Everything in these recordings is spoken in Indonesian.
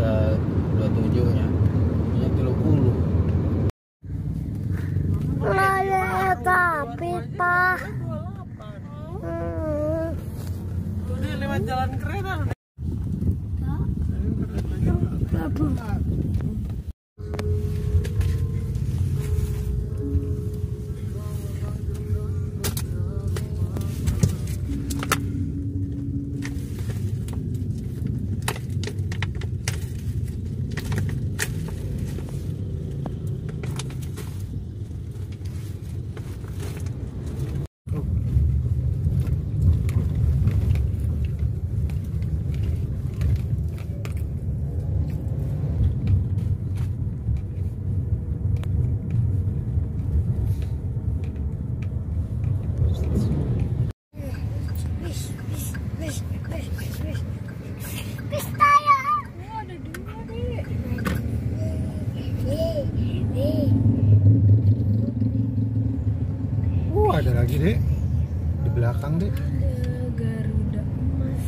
bisa 27 nya ini 30 Lala tapi pak. Lewat jalan kereta ah. Oh, ada lagi, Dek. Di belakang. Ada Garuda emas.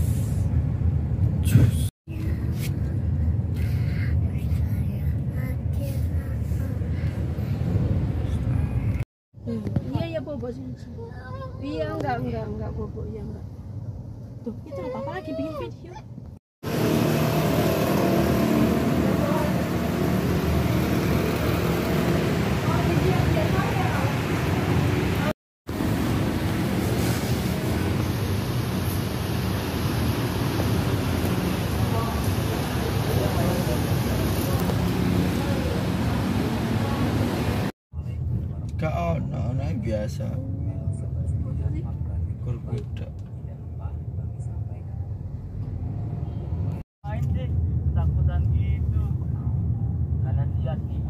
Iya, iya, Bobo. Iya, enggak, enggak, enggak, Bobo. Iya, enggak. Tuh, itu apa-apa lagi bikin video. Gak ono, biasa. Berbeda. Nih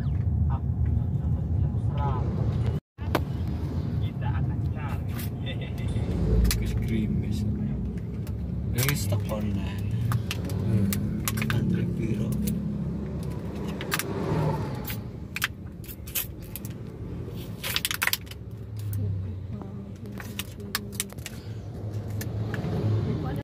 aku punya senjata serang kita akan cari Gus grimis. Grimis tak online.